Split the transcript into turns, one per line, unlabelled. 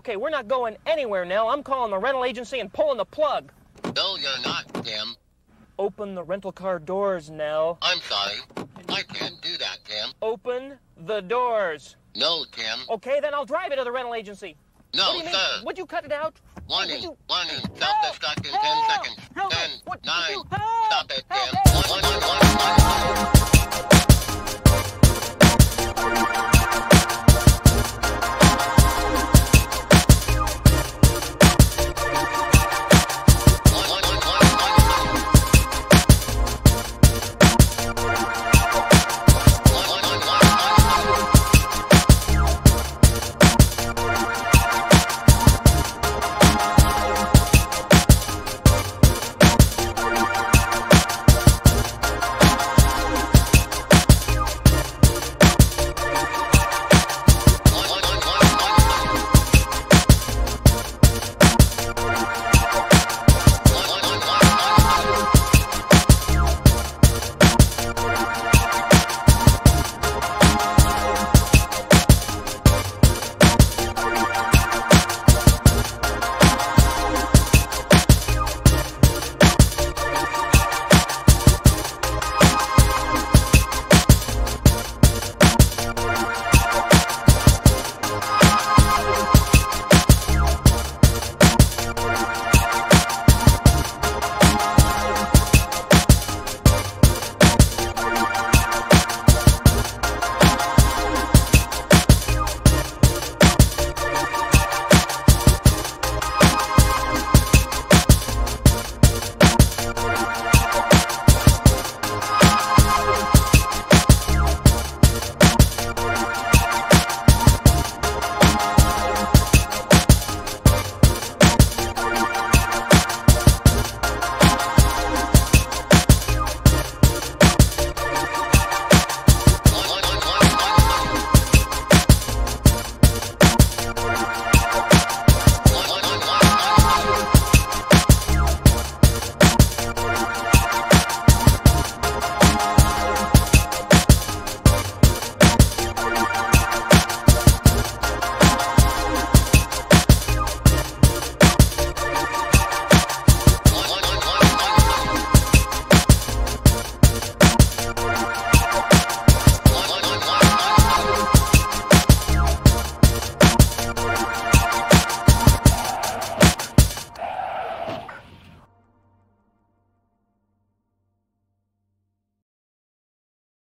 Okay, we're not going anywhere, Nell. I'm calling the rental agency and pulling the plug.
No, you're not, Tim.
Open the rental car doors, Nell.
I'm sorry. I can't do that, Tim.
Open the doors.
No, Tim.
Okay, then I'll drive it to the rental agency.
No,
what do you mean?
sir.
Would you cut it out?
Warning,
you-
warning.
Help!
Self-destruct in 10 seconds.
Help!